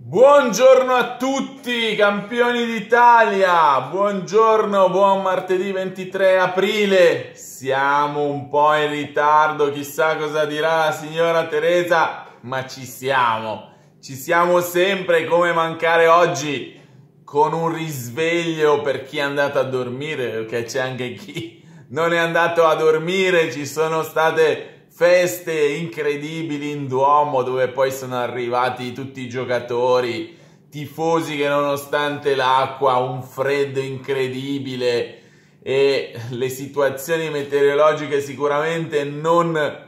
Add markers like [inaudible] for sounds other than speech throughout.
Buongiorno a tutti, campioni d'Italia! Buongiorno, buon martedì 23 aprile. Siamo un po' in ritardo, chissà cosa dirà la signora Teresa, ma ci siamo. Ci siamo sempre, come mancare oggi con un risveglio per chi è andato a dormire, perché c'è anche chi non è andato a dormire, ci sono state feste incredibili in Duomo dove poi sono arrivati tutti i giocatori, tifosi che nonostante l'acqua, un freddo incredibile e le situazioni meteorologiche sicuramente non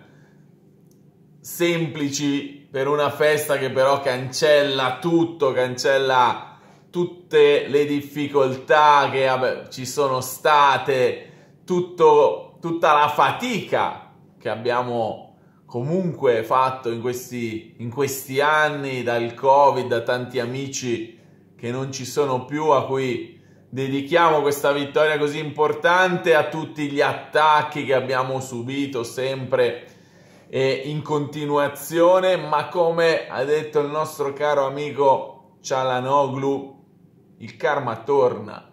semplici per una festa che però cancella tutto, cancella tutte le difficoltà che vabbè, ci sono state, tutto, tutta la fatica che abbiamo comunque fatto in questi, in questi anni dal Covid, da tanti amici che non ci sono più, a cui dedichiamo questa vittoria così importante, a tutti gli attacchi che abbiamo subito sempre e in continuazione, ma come ha detto il nostro caro amico Cialanoglu, il karma torna.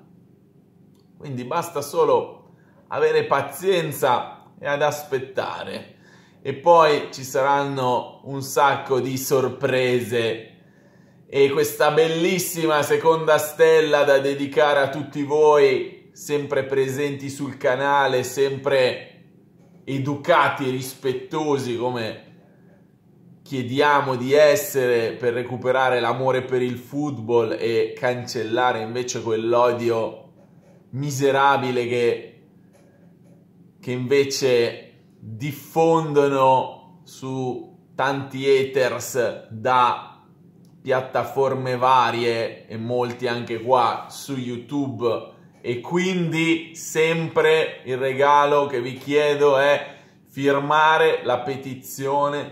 Quindi basta solo avere pazienza e ad aspettare. E poi ci saranno un sacco di sorprese e questa bellissima seconda stella da dedicare a tutti voi, sempre presenti sul canale, sempre educati e rispettosi come chiediamo di essere per recuperare l'amore per il football e cancellare invece quell'odio miserabile che che invece diffondono su tanti haters da piattaforme varie e molti anche qua su YouTube. E quindi sempre il regalo che vi chiedo è firmare la petizione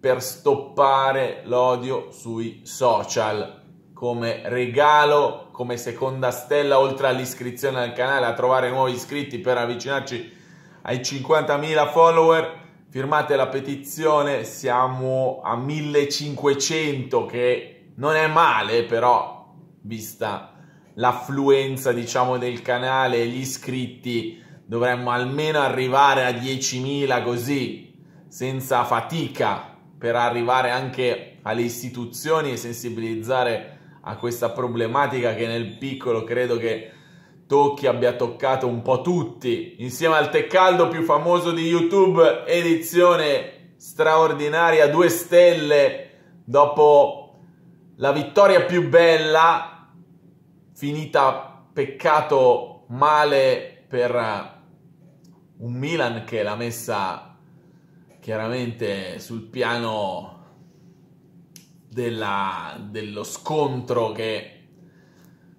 per stoppare l'odio sui social. Come regalo, come seconda stella oltre all'iscrizione al canale a trovare nuovi iscritti per avvicinarci ai 50.000 follower firmate la petizione siamo a 1500 che non è male però vista l'affluenza diciamo del canale e gli iscritti dovremmo almeno arrivare a 10.000 così senza fatica per arrivare anche alle istituzioni e sensibilizzare a questa problematica che nel piccolo credo che tocchi abbia toccato un po' tutti, insieme al tè caldo più famoso di YouTube, edizione straordinaria, due stelle dopo la vittoria più bella, finita peccato male per un Milan che l'ha messa chiaramente sul piano della, dello scontro che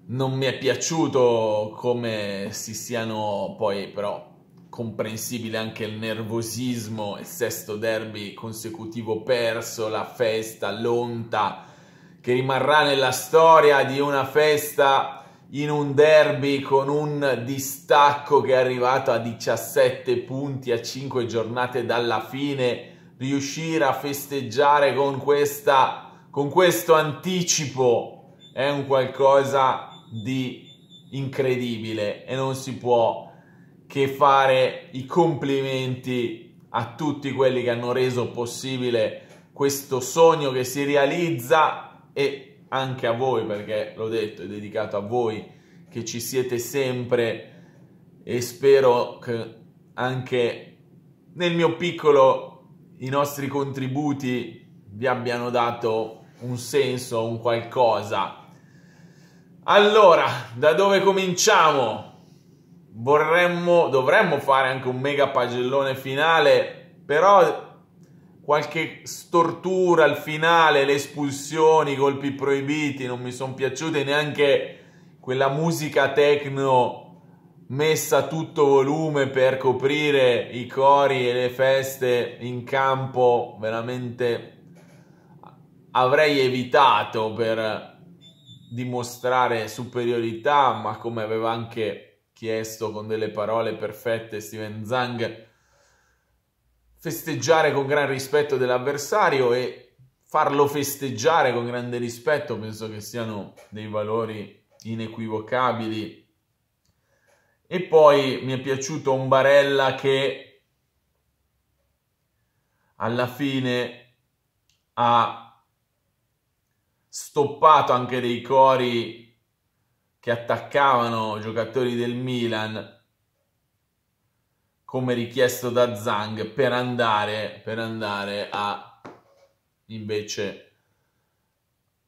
non mi è piaciuto come si siano poi però comprensibile anche il nervosismo, il sesto derby consecutivo perso, la festa, l'onta che rimarrà nella storia di una festa in un derby con un distacco che è arrivato a 17 punti a 5 giornate dalla fine, riuscire a festeggiare con, questa, con questo anticipo è un qualcosa di incredibile e non si può che fare i complimenti a tutti quelli che hanno reso possibile questo sogno che si realizza e anche a voi perché l'ho detto è dedicato a voi che ci siete sempre e spero che anche nel mio piccolo i nostri contributi vi abbiano dato un senso, un qualcosa allora, da dove cominciamo? Vorremmo, dovremmo fare anche un mega pagellone finale, però qualche stortura al finale, le espulsioni, i colpi proibiti, non mi sono piaciute neanche quella musica techno messa a tutto volume per coprire i cori e le feste in campo, veramente avrei evitato per dimostrare superiorità, ma come aveva anche chiesto con delle parole perfette Steven Zang, festeggiare con gran rispetto dell'avversario e farlo festeggiare con grande rispetto, penso che siano dei valori inequivocabili. E poi mi è piaciuto un che alla fine ha stoppato anche dei cori che attaccavano giocatori del Milan come richiesto da Zhang per andare, per andare a invece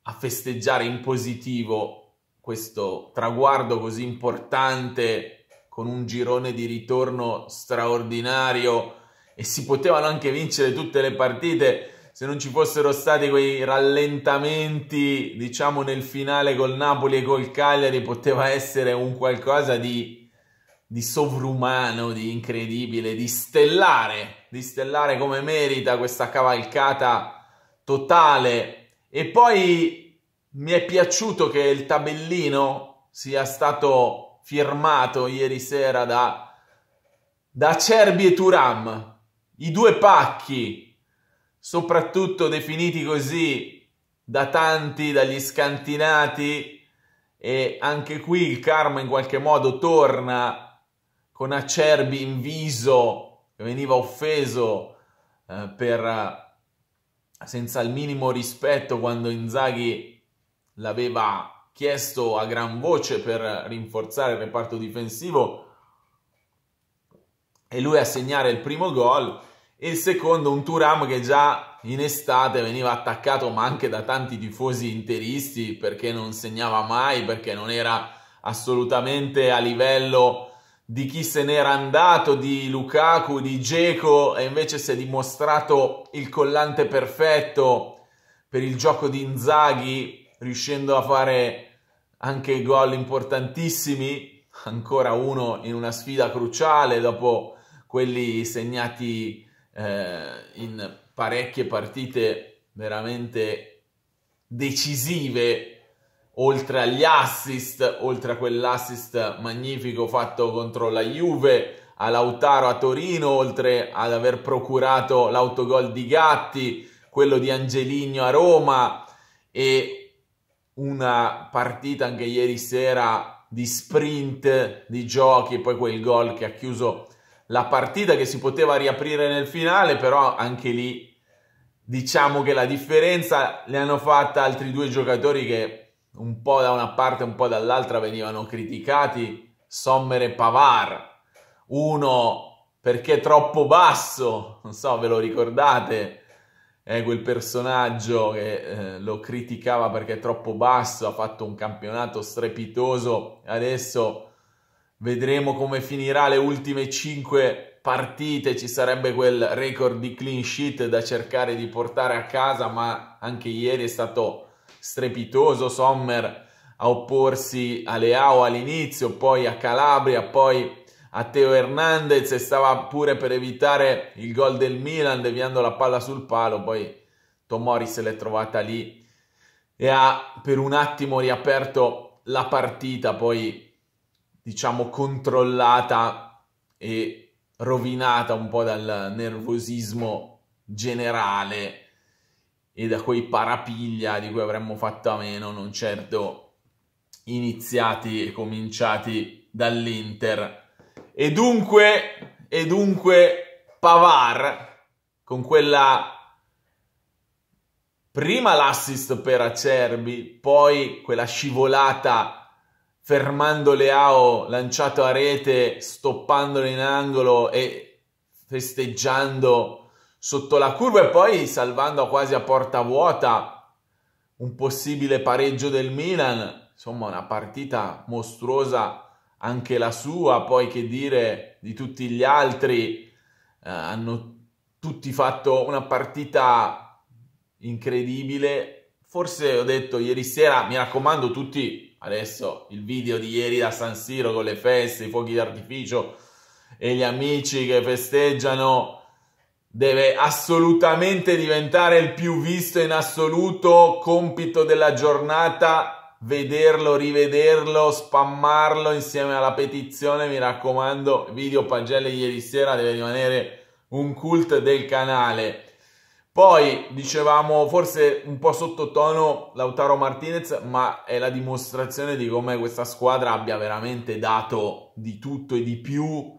a festeggiare in positivo questo traguardo così importante con un girone di ritorno straordinario. E si potevano anche vincere tutte le partite se non ci fossero stati quei rallentamenti diciamo nel finale col Napoli e col Cagliari poteva essere un qualcosa di di sovrumano, di incredibile, di stellare, di stellare come merita questa cavalcata totale. E poi mi è piaciuto che il tabellino sia stato firmato ieri sera da, da Cerbi e Turam, i due pacchi, soprattutto definiti così da tanti, dagli scantinati, e anche qui il karma in qualche modo torna con Acerbi in viso veniva offeso eh, per senza il minimo rispetto quando Inzaghi l'aveva chiesto a gran voce per rinforzare il reparto difensivo e lui a segnare il primo gol il secondo un Turam che già in estate veniva attaccato ma anche da tanti tifosi interisti perché non segnava mai perché non era assolutamente a livello di chi se n'era andato, di Lukaku, di Geco e invece si è dimostrato il collante perfetto per il gioco di Inzaghi, riuscendo a fare anche gol importantissimi, ancora uno in una sfida cruciale dopo quelli segnati eh, in parecchie partite veramente decisive oltre agli assist, oltre a quell'assist magnifico fatto contro la Juve, a Lautaro a Torino, oltre ad aver procurato l'autogol di Gatti, quello di Angeligno a Roma e una partita anche ieri sera di sprint, di giochi poi quel gol che ha chiuso la partita che si poteva riaprire nel finale, però anche lì diciamo che la differenza le hanno fatta altri due giocatori che un po' da una parte e un po' dall'altra venivano criticati Sommer e Pavar. Uno perché troppo basso, non so, ve lo ricordate? È quel personaggio che eh, lo criticava perché è troppo basso, ha fatto un campionato strepitoso. Adesso vedremo come finirà le ultime 5 partite. Ci sarebbe quel record di clean sheet da cercare di portare a casa, ma anche ieri è stato strepitoso. Sommer a opporsi a Leao all'inizio, poi a Calabria, poi a Teo Hernandez. E stava pure per evitare il gol del Milan deviando la palla sul palo, poi Tomori se l'è trovata lì e ha per un attimo riaperto la partita, poi diciamo controllata e rovinata un po' dal nervosismo generale e da quei parapiglia di cui avremmo fatto a meno, non certo iniziati e cominciati dall'Inter. E dunque, e dunque Pavar con quella prima l'assist per Acerbi, poi quella scivolata fermando Leao lanciato a rete, stoppandolo in angolo e festeggiando sotto la curva e poi salvando quasi a porta vuota un possibile pareggio del Milan. Insomma, una partita mostruosa anche la sua, poi che dire di tutti gli altri. Eh, hanno tutti fatto una partita incredibile. Forse ho detto ieri sera, mi raccomando tutti adesso il video di ieri da San Siro con le feste, i fuochi d'artificio e gli amici che festeggiano deve assolutamente diventare il più visto in assoluto compito della giornata vederlo, rivederlo, spammarlo insieme alla petizione, mi raccomando, video pagelle ieri sera deve rimanere un cult del canale. Poi dicevamo forse un po' sottotono Lautaro Martinez, ma è la dimostrazione di come questa squadra abbia veramente dato di tutto e di più,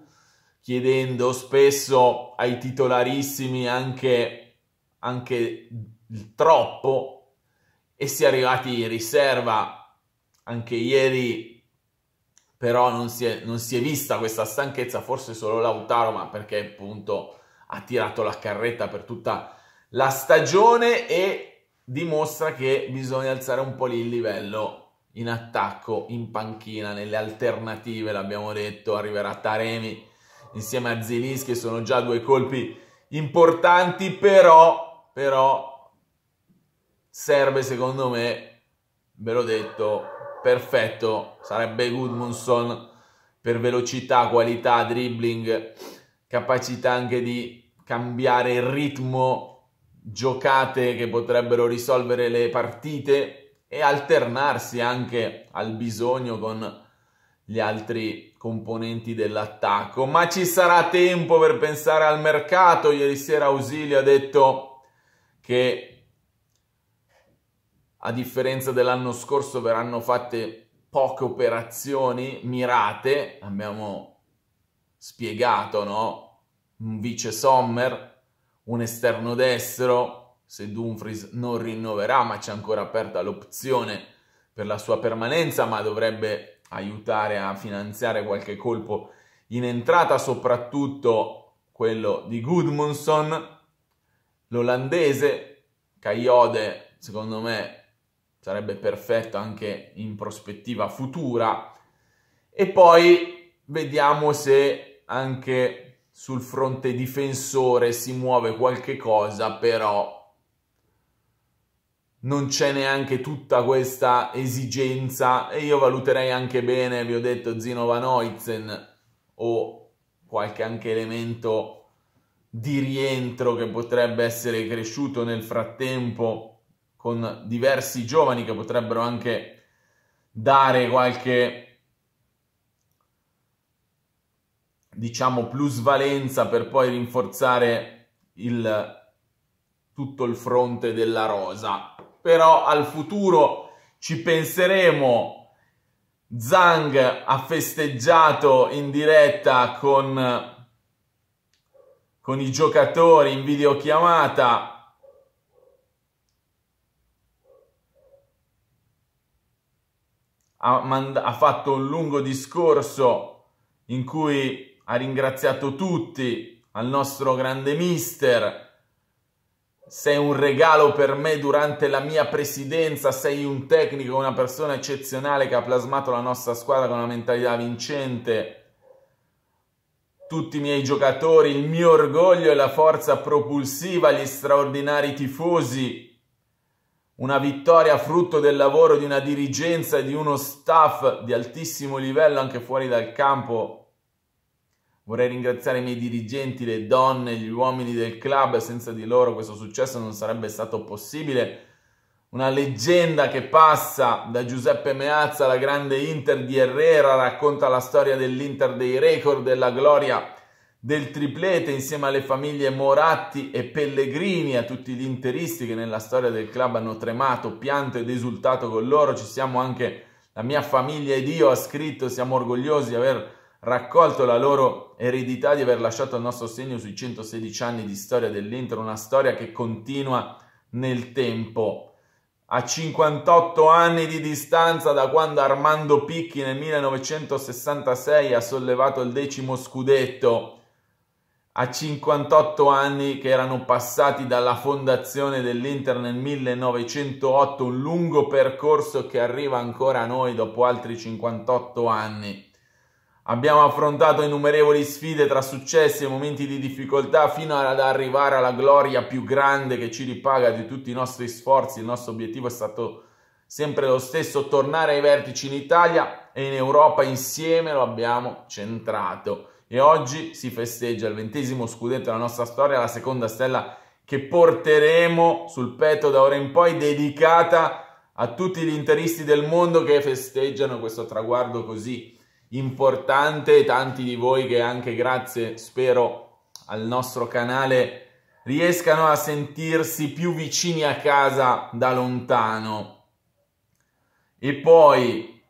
chiedendo spesso ai titolarissimi anche, anche il troppo e si è arrivati in riserva. Anche ieri però non si, è, non si è vista questa stanchezza forse solo Lautaro ma perché appunto ha tirato la carretta per tutta la stagione e dimostra che bisogna alzare un po' lì il livello in attacco, in panchina, nelle alternative, l'abbiamo detto, arriverà Taremi insieme a Zilis che sono già due colpi importanti, però, però serve secondo me, ve l'ho detto, perfetto, sarebbe Goodmanson per velocità, qualità, dribbling, capacità anche di cambiare il ritmo giocate che potrebbero risolvere le partite e alternarsi anche al bisogno con gli altri componenti dell'attacco. Ma ci sarà tempo per pensare al mercato. Ieri sera Ausilio ha detto che a differenza dell'anno scorso verranno fatte poche operazioni mirate. Abbiamo spiegato, no? Un vice Sommer un esterno destro, se Dumfries non rinnoverà, ma c'è ancora aperta l'opzione per la sua permanenza, ma dovrebbe aiutare a finanziare qualche colpo in entrata, soprattutto quello di Goodmanson, l'olandese, Caiode, secondo me sarebbe perfetto anche in prospettiva futura, e poi vediamo se anche sul fronte difensore si muove qualche cosa, però non c'è neanche tutta questa esigenza. E io valuterei anche bene, vi ho detto, Zino Van Oyzen o qualche anche elemento di rientro che potrebbe essere cresciuto nel frattempo con diversi giovani che potrebbero anche dare qualche diciamo, plusvalenza per poi rinforzare il, tutto il fronte della rosa. Però al futuro ci penseremo. Zhang ha festeggiato in diretta con, con i giocatori in videochiamata. Ha, ha fatto un lungo discorso in cui ha ringraziato tutti, al nostro grande mister. Sei un regalo per me durante la mia presidenza, sei un tecnico, una persona eccezionale che ha plasmato la nostra squadra con una mentalità vincente. Tutti i miei giocatori, il mio orgoglio e la forza propulsiva, gli straordinari tifosi. Una vittoria frutto del lavoro di una dirigenza e di uno staff di altissimo livello anche fuori dal campo Vorrei ringraziare i miei dirigenti, le donne, gli uomini del club, senza di loro questo successo non sarebbe stato possibile. Una leggenda che passa da Giuseppe Meazza alla grande Inter di Herrera, racconta la storia dell'Inter dei record, della gloria del triplete insieme alle famiglie Moratti e Pellegrini, a tutti gli interisti che nella storia del club hanno tremato, pianto ed esultato con loro. Ci siamo anche, la mia famiglia ed io ha scritto, siamo orgogliosi di aver raccolto la loro eredità di aver lasciato il nostro segno sui 116 anni di storia dell'Inter, una storia che continua nel tempo. A 58 anni di distanza da quando Armando Picchi nel 1966 ha sollevato il decimo scudetto, a 58 anni che erano passati dalla fondazione dell'Inter nel 1908, un lungo percorso che arriva ancora a noi dopo altri 58 anni. Abbiamo affrontato innumerevoli sfide tra successi e momenti di difficoltà fino ad arrivare alla gloria più grande che ci ripaga di tutti i nostri sforzi. Il nostro obiettivo è stato sempre lo stesso, tornare ai vertici in Italia e in Europa insieme lo abbiamo centrato. E oggi si festeggia il ventesimo scudetto della nostra storia, la seconda stella che porteremo sul petto da ora in poi, dedicata a tutti gli interisti del mondo che festeggiano questo traguardo così importante, tanti di voi che anche grazie, spero, al nostro canale riescano a sentirsi più vicini a casa da lontano. E poi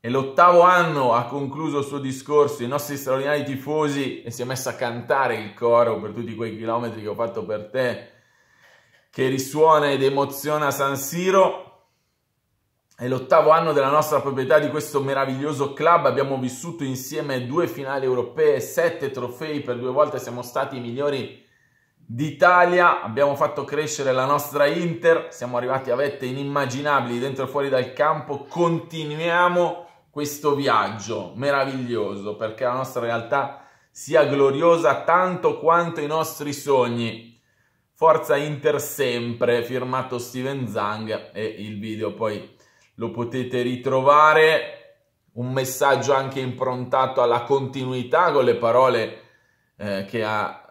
è l'ottavo anno, ha concluso il suo discorso, i nostri straordinari tifosi e si è messo a cantare il coro per tutti quei chilometri che ho fatto per te, che risuona ed emoziona San Siro. È l'ottavo anno della nostra proprietà di questo meraviglioso club. Abbiamo vissuto insieme due finali europee, sette trofei, per due volte siamo stati i migliori d'Italia. Abbiamo fatto crescere la nostra Inter, siamo arrivati a vette inimmaginabili dentro e fuori dal campo. Continuiamo questo viaggio meraviglioso perché la nostra realtà sia gloriosa tanto quanto i nostri sogni. Forza Inter sempre, firmato Steven Zang e il video poi lo potete ritrovare. Un messaggio anche improntato alla continuità con le parole eh, che ha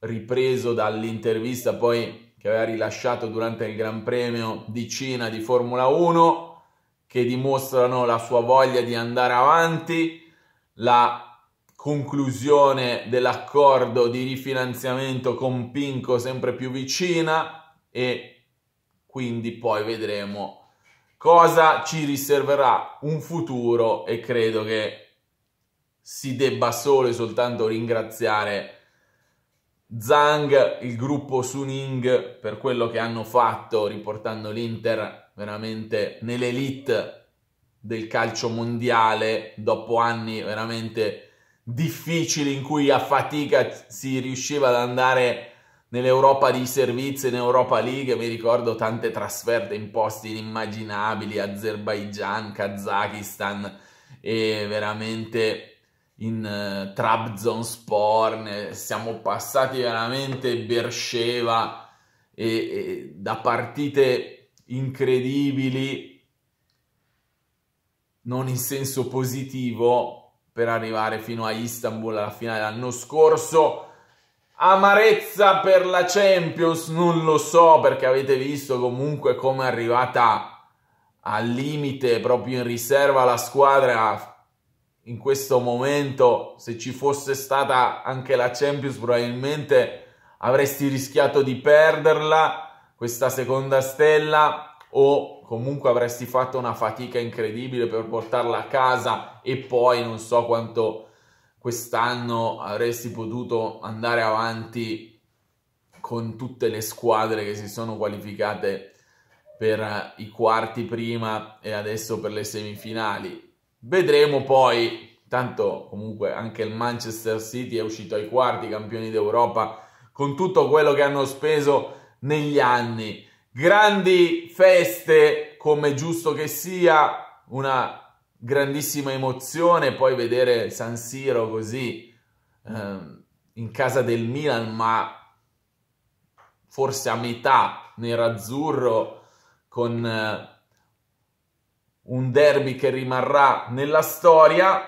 ripreso dall'intervista poi che aveva rilasciato durante il Gran Premio di Cina di Formula 1 che dimostrano la sua voglia di andare avanti, la conclusione dell'accordo di rifinanziamento con Pinco sempre più vicina e quindi poi vedremo cosa ci riserverà un futuro? E credo che si debba solo e soltanto ringraziare Zhang, il gruppo Suning per quello che hanno fatto riportando l'Inter veramente nell'elite del calcio mondiale dopo anni veramente difficili in cui a fatica si riusciva ad andare nell'Europa di servizi, in Europa League, mi ricordo tante trasferte in posti inimmaginabili, Azerbaijan, Kazakistan e veramente in uh, Trabzonspor, siamo passati veramente Bersheva e, e da partite incredibili, non in senso positivo, per arrivare fino a Istanbul alla finale l'anno scorso Amarezza per la Champions, non lo so perché avete visto comunque come è arrivata al limite proprio in riserva la squadra in questo momento. Se ci fosse stata anche la Champions probabilmente avresti rischiato di perderla questa seconda stella o comunque avresti fatto una fatica incredibile per portarla a casa e poi non so quanto quest'anno avresti potuto andare avanti con tutte le squadre che si sono qualificate per i quarti prima e adesso per le semifinali. Vedremo poi, tanto comunque anche il Manchester City è uscito ai quarti campioni d'Europa con tutto quello che hanno speso negli anni. Grandi feste come giusto che sia, una grandissima emozione poi vedere San Siro così eh, in casa del Milan, ma forse a metà nerazzurro con eh, un derby che rimarrà nella storia.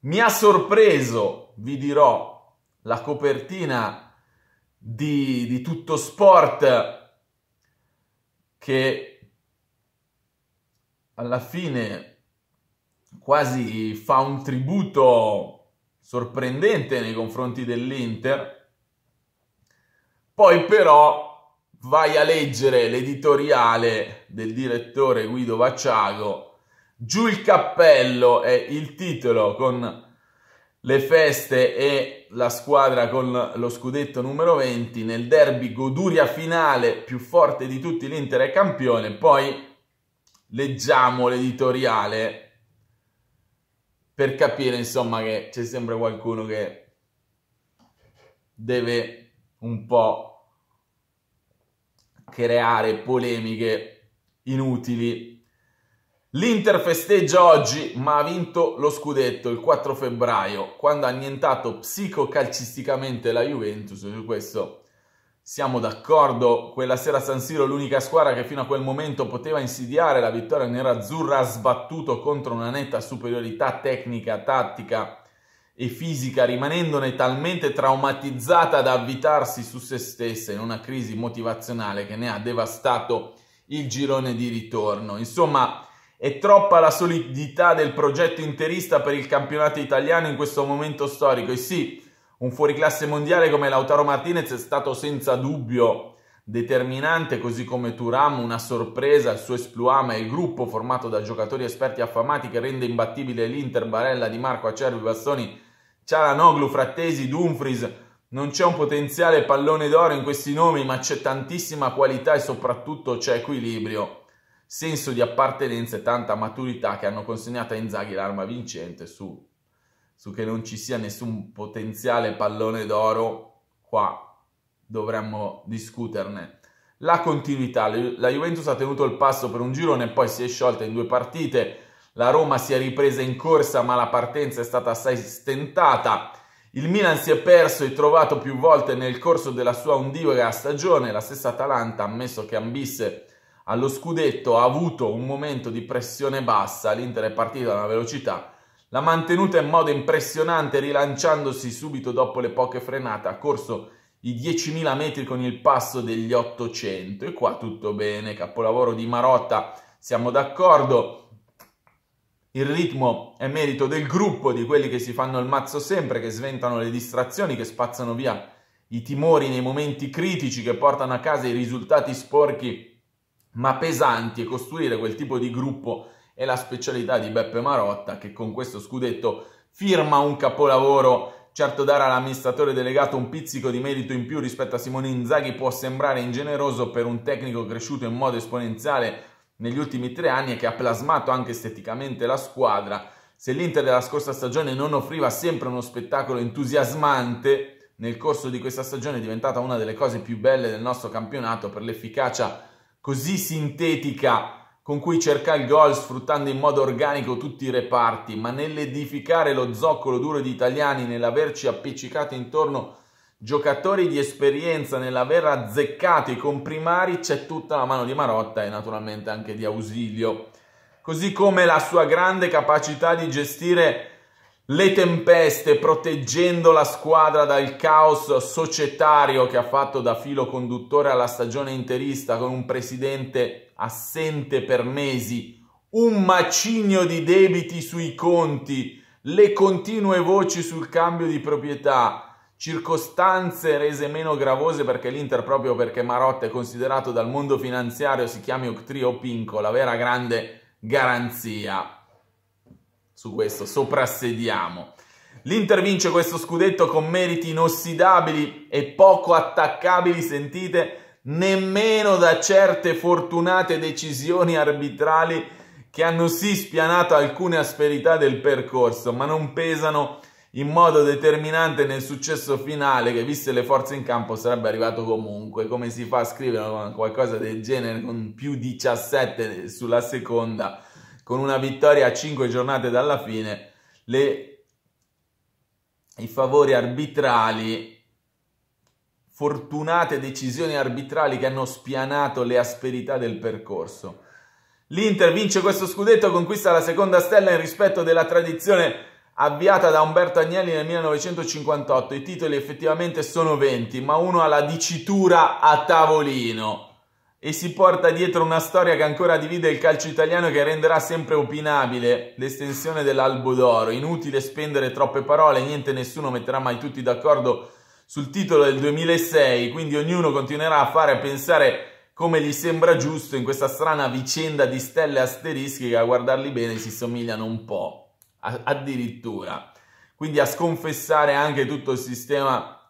Mi ha sorpreso, vi dirò, la copertina di, di tutto sport che alla fine quasi fa un tributo sorprendente nei confronti dell'Inter. Poi però vai a leggere l'editoriale del direttore Guido Vacciago. Giù il cappello è il titolo con le feste e la squadra con lo scudetto numero 20 nel derby goduria finale più forte di tutti l'Inter è campione. Poi leggiamo l'editoriale per capire insomma che c'è sempre qualcuno che deve un po' creare polemiche inutili. L'Inter festeggia oggi, ma ha vinto lo scudetto il 4 febbraio, quando ha annientato psicocalcisticamente la Juventus. Su questo siamo d'accordo, quella sera San Siro l'unica squadra che fino a quel momento poteva insidiare la vittoria nerazzurra ha sbattuto contro una netta superiorità tecnica, tattica e fisica, rimanendone talmente traumatizzata da avvitarsi su se stessa in una crisi motivazionale che ne ha devastato il girone di ritorno. Insomma, è troppa la solidità del progetto interista per il campionato italiano in questo momento storico e sì, Un fuoriclasse mondiale come Lautaro Martinez è stato senza dubbio determinante, così come Turam, una sorpresa, il suo esploit, ma il gruppo formato da giocatori esperti affamati che rende imbattibile l'Inter, Barella, Di Marco, Acerbi, Bastoni, Cialanoglu, Frattesi, Dumfries. Non c'è un potenziale pallone d'oro in questi nomi, ma c'è tantissima qualità e soprattutto c'è equilibrio, senso di appartenenza e tanta maturità che hanno consegnato a Inzaghi l'arma vincente su su che non ci sia nessun potenziale pallone d'oro, qua dovremmo discuterne. La continuità, la Juventus ha tenuto il passo per un girone e poi si è sciolta in due partite, la Roma si è ripresa in corsa ma la partenza è stata assai stentata, il Milan si è perso e trovato più volte nel corso della sua ondivaga stagione, la stessa Atalanta, ammesso che ambisse allo scudetto, ha avuto un momento di pressione bassa, l'Inter è partita a una velocità L'ha mantenuta in modo impressionante rilanciandosi subito dopo le poche frenate, ha corso i 10.000 metri con il passo degli 800 e qua tutto bene, capolavoro di Marotta, siamo d'accordo. Il ritmo è merito del gruppo, di quelli che si fanno il mazzo sempre, che sventano le distrazioni, che spazzano via i timori nei momenti critici, che portano a casa i risultati sporchi ma pesanti. E costruire quel tipo di gruppo è la specialità di Beppe Marotta che con questo scudetto firma un capolavoro. Certo dare all'amministratore delegato un pizzico di merito in più rispetto a Simone Inzaghi può sembrare ingeneroso per un tecnico cresciuto in modo esponenziale negli ultimi tre anni e che ha plasmato anche esteticamente la squadra. Se l'Inter della scorsa stagione non offriva sempre uno spettacolo entusiasmante, nel corso di questa stagione è diventata una delle cose più belle del nostro campionato per l'efficacia così sintetica con cui cerca il gol sfruttando in modo organico tutti i reparti, ma nell'edificare lo zoccolo duro di italiani, nell'averci appiccicato intorno giocatori di esperienza, nell'aver azzeccato i comprimari, c'è tutta la mano di Marotta e naturalmente anche di Ausilio. Così come la sua grande capacità di gestire le tempeste, proteggendo la squadra dal caos societario che ha fatto da filo conduttore alla stagione interista con un presidente assente per mesi, un macigno di debiti sui conti, le continue voci sul cambio di proprietà, circostanze rese meno gravose perché l'Inter, proprio perché Marotta è considerato dal mondo finanziario, si chiami Octrio o Pinco, la vera grande garanzia. Su questo soprassediamo. L'Inter vince questo scudetto con meriti inossidabili e poco attaccabili, sentite, nemmeno da certe fortunate decisioni arbitrali che hanno sì spianato alcune asperità del percorso, ma non pesano in modo determinante nel successo finale che, viste le forze in campo, sarebbe arrivato comunque. Come si fa a scrivere qualcosa del genere con più 17 sulla seconda, con una vittoria a 5 giornate dalla fine? Le, I favori arbitrali fortunate decisioni arbitrali che hanno spianato le asperità del percorso. L'Inter vince questo scudetto, conquista la seconda stella in rispetto della tradizione avviata da Umberto Agnelli nel 1958. I titoli effettivamente sono 20, ma uno ha la dicitura a tavolino e si porta dietro una storia che ancora divide il calcio italiano e che renderà sempre opinabile l'estensione dell'albo d'oro. Inutile spendere troppe parole, niente nessuno metterà mai tutti d'accordo sul titolo del 2006, quindi ognuno continuerà a fare a pensare come gli sembra giusto in questa strana vicenda di stelle asterischi che a guardarli bene si somigliano un po', addirittura. Quindi a sconfessare anche tutto il sistema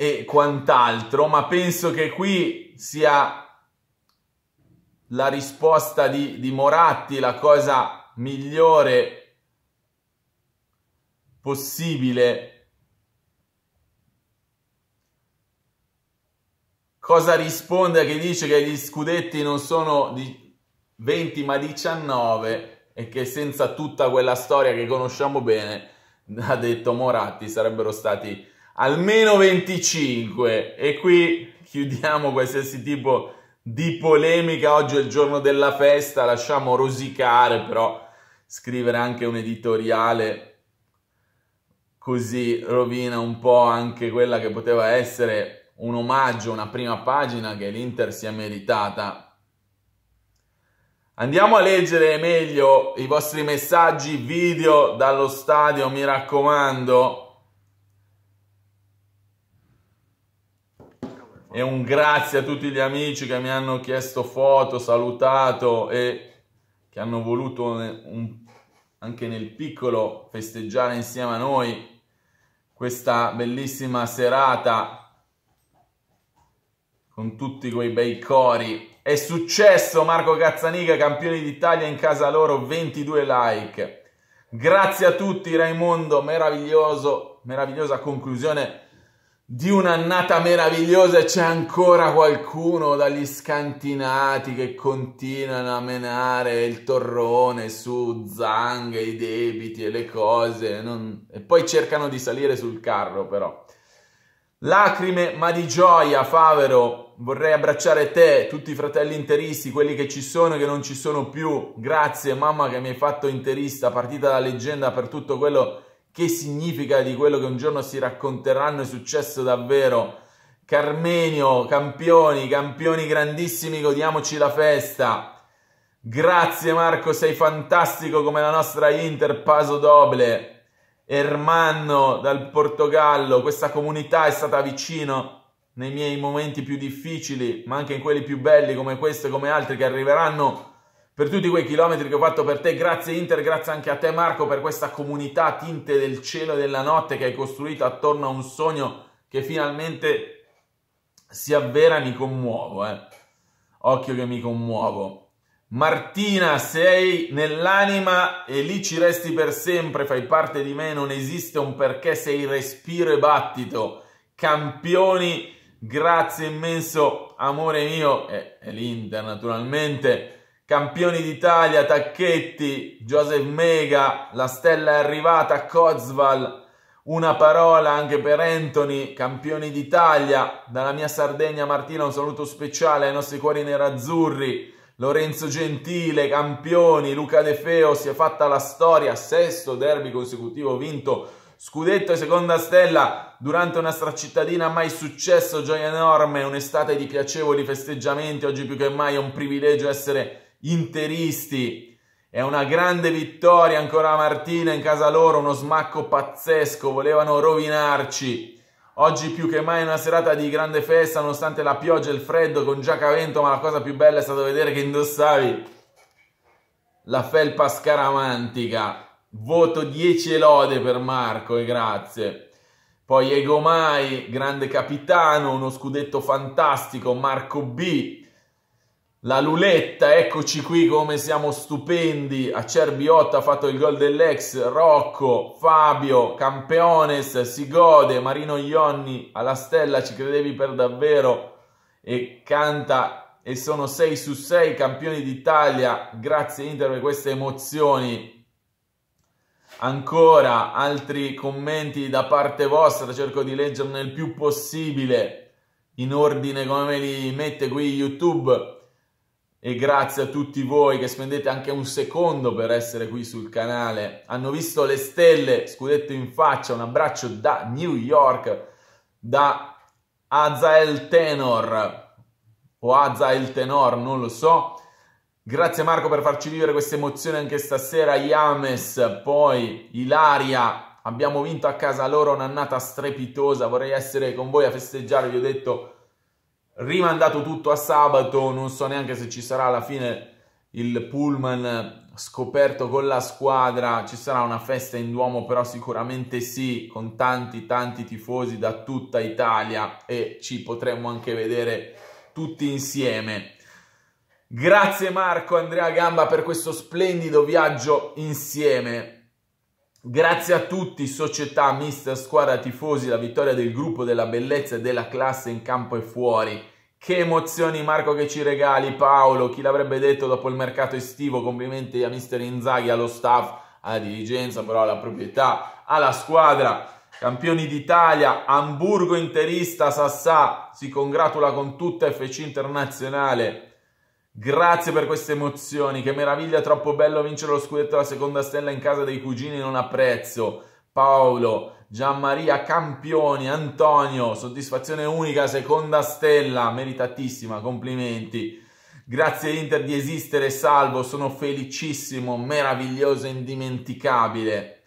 e quant'altro, ma penso che qui sia la risposta di, di Moratti, la cosa migliore possibile. Cosa risponde a chi dice che gli scudetti non sono di 20 ma 19 e che senza tutta quella storia che conosciamo bene, [laughs] ha detto Moratti, sarebbero stati almeno 25 e qui chiudiamo qualsiasi tipo di polemica, oggi è il giorno della festa, lasciamo rosicare però scrivere anche un editoriale così rovina un po' anche quella che poteva essere un omaggio, una prima pagina che l'Inter si è meritata. Andiamo a leggere meglio i vostri messaggi video dallo stadio, mi raccomando. E un grazie a tutti gli amici che mi hanno chiesto foto, salutato e che hanno voluto un, anche nel piccolo festeggiare insieme a noi questa bellissima serata con tutti quei bei cori. È successo Marco Cazzanica, campioni d'Italia in casa loro, 22 like. Grazie a tutti Raimondo, meraviglioso, meravigliosa conclusione di un'annata meravigliosa c'è ancora qualcuno dagli scantinati che continuano a menare il torrone su Zang i debiti e le cose non... e poi cercano di salire sul carro però. Lacrime ma di gioia, Favero, vorrei abbracciare te, tutti i fratelli interisti, quelli che ci sono e che non ci sono più. Grazie mamma che mi hai fatto interista, partita da leggenda per tutto quello che che significa di quello che un giorno si racconteranno è successo davvero. Carmenio, campioni, campioni grandissimi, godiamoci la festa. Grazie Marco, sei fantastico come la nostra Inter Paso Doble. Ermanno dal Portogallo, questa comunità è stata vicino nei miei momenti più difficili, ma anche in quelli più belli come questo e come altri che arriveranno per tutti quei chilometri che ho fatto per te. Grazie Inter, grazie anche a te Marco per questa comunità tinte del cielo e della notte che hai costruito attorno a un sogno che finalmente si avvera. Mi commuovo, eh. Occhio che mi commuovo. Martina, sei nell'anima e lì ci resti per sempre, fai parte di me, non esiste un perché, sei respiro e battito. Campioni, grazie immenso, amore mio, e, e l'Inter naturalmente campioni d'Italia, Tacchetti, Joseph Mega, la stella è arrivata, Kozval, una parola anche per Anthony, campioni d'Italia, dalla mia Sardegna Martina un saluto speciale ai nostri cuori nerazzurri, Lorenzo Gentile, campioni, Luca De Feo, si è fatta la storia, sesto derby consecutivo vinto, scudetto e seconda stella. Durante una stracittadina mai successo, gioia enorme, un'estate di piacevoli festeggiamenti, oggi più che mai è un privilegio essere interisti. È una grande vittoria ancora Martina in casa loro, uno smacco pazzesco, volevano rovinarci. Oggi più che mai è una serata di grande festa, nonostante la pioggia e il freddo, con giacca vento, ma la cosa più bella è stato vedere che indossavi la felpa scaramantica. Voto 10 lode per Marco e grazie. Poi Egomai, grande capitano, uno scudetto fantastico, Marco B, la Luletta, eccoci qui come siamo stupendi. Acerbi 8 ha fatto il gol dell'ex. Rocco, Fabio, Campeones, si gode. Marino Ionni alla stella, ci credevi per davvero. E canta e sono 6 su 6 campioni d'Italia. Grazie Inter per queste emozioni. Ancora altri commenti da parte vostra, cerco di leggerne il più possibile in ordine come me li mette qui YouTube e grazie a tutti voi che spendete anche un secondo per essere qui sul canale. Hanno visto le stelle, scudetto in faccia, un abbraccio da New York, da Azael Tenor o Azael Tenor, non lo so. Grazie Marco per farci vivere questa emozione anche stasera. Yames, poi Ilaria, abbiamo vinto a casa loro un'annata strepitosa. Vorrei essere con voi a festeggiare, vi ho detto rimandato tutto a sabato, non so neanche se ci sarà alla fine il pullman scoperto con la squadra, ci sarà una festa in Duomo, però sicuramente sì, con tanti tanti tifosi da tutta Italia e ci potremmo anche vedere tutti insieme. Grazie Marco Andrea Gamba per questo splendido viaggio insieme. Grazie a tutti, società, mister, squadra, tifosi, la vittoria del gruppo, della bellezza e della classe in campo e fuori. Che emozioni Marco che ci regali, Paolo, chi l'avrebbe detto dopo il mercato estivo, complimenti a mister Inzaghi, allo staff, alla dirigenza, però alla proprietà, alla squadra, campioni d'Italia, Hamburgo interista, Sassà, si congratula con tutta FC Internazionale, Grazie per queste emozioni, che meraviglia, troppo bello vincere lo scudetto alla seconda stella in casa dei cugini, non apprezzo. Paolo, Gianmaria Campioni, Antonio, soddisfazione unica, seconda stella, meritatissima, complimenti. Grazie Inter di esistere, salvo, sono felicissimo, meraviglioso, indimenticabile.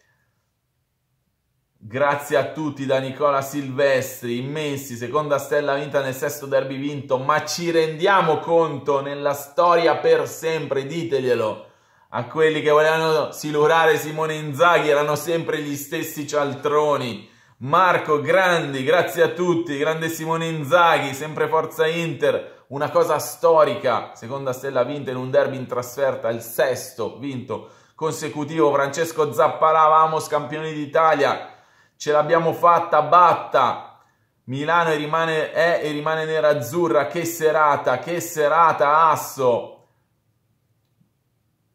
Grazie a tutti da Nicola Silvestri, immensi, seconda stella vinta nel sesto derby vinto, ma ci rendiamo conto nella storia per sempre, diteglielo a quelli che volevano silurare Simone Inzaghi, erano sempre gli stessi cialtroni. Marco, grandi, grazie a tutti, grande Simone Inzaghi, sempre Forza Inter, una cosa storica, seconda stella vinta in un derby in trasferta, il sesto vinto consecutivo, Francesco Zappalà, vamos campioni d'Italia, ce l'abbiamo fatta, batta. Milano e rimane, è e rimane nerazzurra. Che serata, che serata, Asso.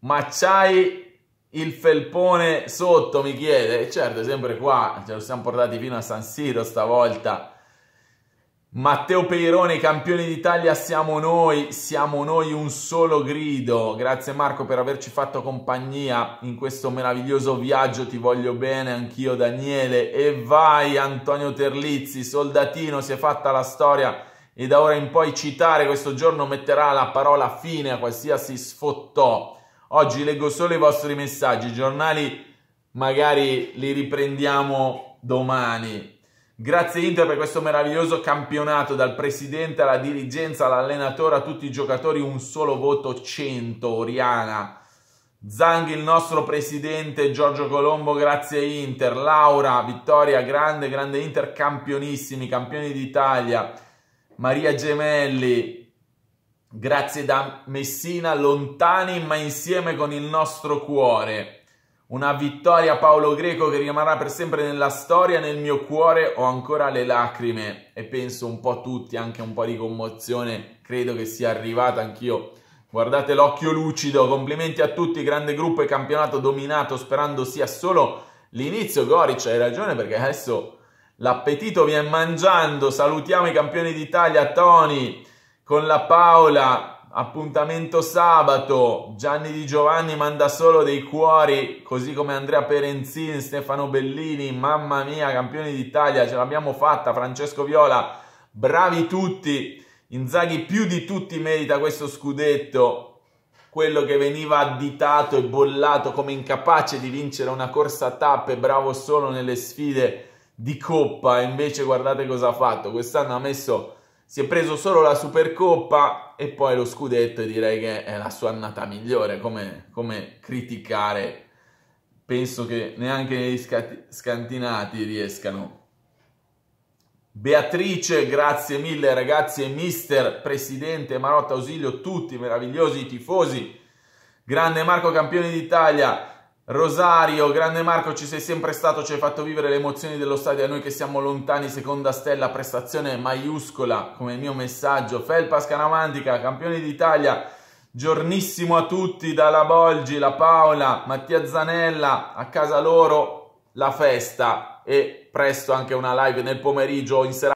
Ma c'hai il felpone sotto, mi chiede. Certo, sempre qua, ce lo siamo portati fino a San Siro stavolta. Matteo Peirone, campioni d'Italia siamo noi, siamo noi un solo grido. Grazie Marco per averci fatto compagnia in questo meraviglioso viaggio, ti voglio bene, anch'io Daniele. E vai Antonio Terlizzi, soldatino, si è fatta la storia e da ora in poi citare questo giorno metterà la parola fine a qualsiasi sfottò. Oggi leggo solo i vostri messaggi, i giornali magari li riprendiamo domani. Grazie Inter per questo meraviglioso campionato, dal presidente alla dirigenza, all'allenatore, a tutti i giocatori, un solo voto 100, Oriana. Zanghi il nostro presidente, Giorgio Colombo, grazie Inter. Laura, vittoria, grande, grande Inter, campionissimi, campioni d'Italia. Maria Gemelli, grazie da Messina, lontani ma insieme con il nostro cuore. Una vittoria Paolo Greco che rimarrà per sempre nella storia, nel mio cuore ho ancora le lacrime e penso un po' tutti, anche un po' di commozione, credo che sia arrivata anch'io. Guardate l'occhio lucido, complimenti a tutti, grande gruppo e campionato dominato, sperando sia solo l'inizio. Goric, hai ragione perché adesso l'appetito viene mangiando. Salutiamo i campioni d'Italia, Tony, con la Paola, Appuntamento sabato, Gianni Di Giovanni manda solo dei cuori, così come Andrea Perenzin, Stefano Bellini, mamma mia, campioni d'Italia, ce l'abbiamo fatta, Francesco Viola, bravi tutti, Inzaghi più di tutti merita questo scudetto, quello che veniva additato e bollato come incapace di vincere una corsa a tappe, bravo solo nelle sfide di coppa, invece guardate cosa ha fatto, quest'anno ha messo si è preso solo la Supercoppa e poi lo scudetto e direi che è la sua annata migliore, come, come criticare. Penso che neanche negli scantinati riescano. Beatrice, grazie mille ragazzi e mister, presidente, Marotta Ausilio, tutti meravigliosi tifosi. Grande Marco campione d'Italia, Rosario, grande Marco, ci sei sempre stato, ci hai fatto vivere le emozioni dello stadio a noi che siamo lontani, seconda stella, prestazione maiuscola come mio messaggio. Felpa Scaramantica, campioni d'Italia, giornissimo a tutti dalla Bolgi, la Paola, Mattia Zanella, a casa loro la festa e presto anche una live nel pomeriggio in serata.